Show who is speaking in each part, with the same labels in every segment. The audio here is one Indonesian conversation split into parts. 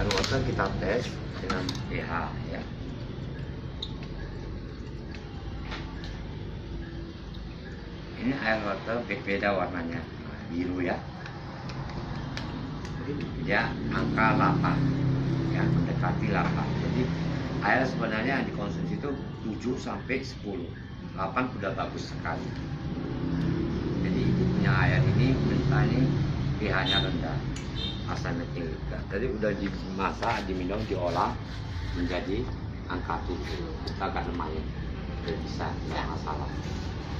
Speaker 1: air water kita tes dengan pH ya. Ini air water beda warnanya. Biru ya. Dia angka 8 ya mendekati 8 jadi air sebenarnya yang dikonsumsi itu 7 sampai 10 8 sudah bagus sekali. Jadi ibu punya air ini mentah ini pH nya rendah tinggi jadi udah dimasak diminum diolah menjadi angka 7 kita agak lumayan Udah bisa nggak masalah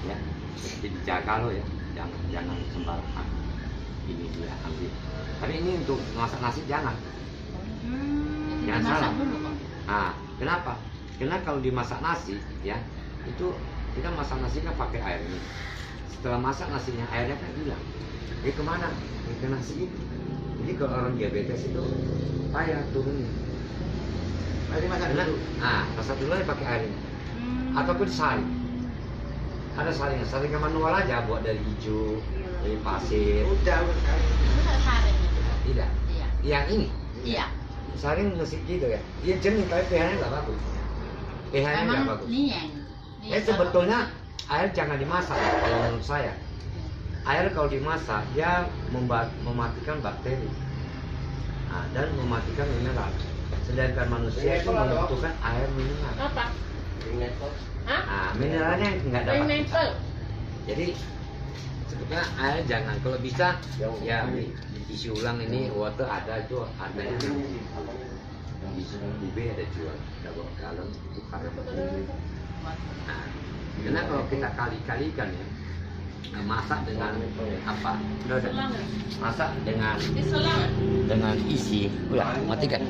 Speaker 1: ya jadi dijaga lo ya jangan jangan sembarangan ini dia ambil tapi ini untuk masak nasi jangan
Speaker 2: Hmm,
Speaker 1: Jangan salah.
Speaker 2: dulu.
Speaker 1: Nah, kenapa? Karena kalau dimasak nasi, ya, itu kita masak nasi kan pakai air ini. Setelah masak nasinya, airnya kan hilang. Jadi ke mana? Ya, Ke nasi itu. Jadi kalau orang diabetes itu payah turunnya.
Speaker 3: Mari masak dulu.
Speaker 1: nah, masak dulu aja pakai air ini.
Speaker 2: Hmm.
Speaker 1: Ataupun saring. Ada saringnya, saringan manual aja buat dari hijau, dari pasir.
Speaker 3: Udah, udah.
Speaker 2: Saring itu.
Speaker 1: Tidak.
Speaker 2: Iya.
Speaker 1: Yang ini,
Speaker 2: Iya.
Speaker 1: saring mesti gitu ya. Dia jernih tapi pH-nya nggak bagus. pH-nya nggak
Speaker 2: Emang
Speaker 1: bagus.
Speaker 2: ini yang ini
Speaker 1: Eh sebetulnya air jangan dimasak ya, kalau menurut saya. Air kalau dimasak dia mematikan bakteri Nah, dan mematikan mineral. Sedangkan manusia itu membutuhkan air mineral.
Speaker 4: Apa? Hah?
Speaker 1: Nah, mineralnya nggak dapat. Kita. Jadi sebetulnya air jangan kalau bisa ya diisi ulang ini water ada itu ada yang di ada jual ada bawa galon itu karena Nah, karena kalau kita kali-kalikan ya, masak dengan apa? Masak dengan dengan isi, udah matikan.